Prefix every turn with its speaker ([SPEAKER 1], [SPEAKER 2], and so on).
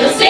[SPEAKER 1] Seu